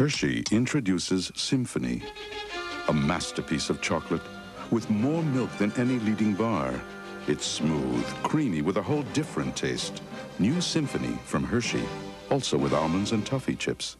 Hershey introduces Symphony, a masterpiece of chocolate with more milk than any leading bar. It's smooth, creamy, with a whole different taste. New Symphony from Hershey, also with almonds and toffee chips.